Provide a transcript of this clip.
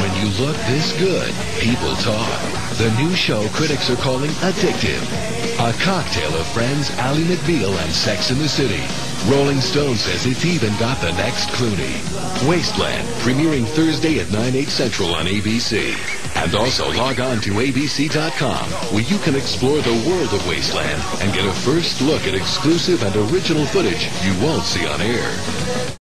When you look this good, people talk. The new show critics are calling addictive. A cocktail of friends Ally McBeal and Sex and the City. Rolling Stone says it's even got the next Clooney. Wasteland, premiering Thursday at 9, 8 central on ABC. And also log on to abc.com where you can explore the world of Wasteland and get a first look at exclusive and original footage you won't see on air.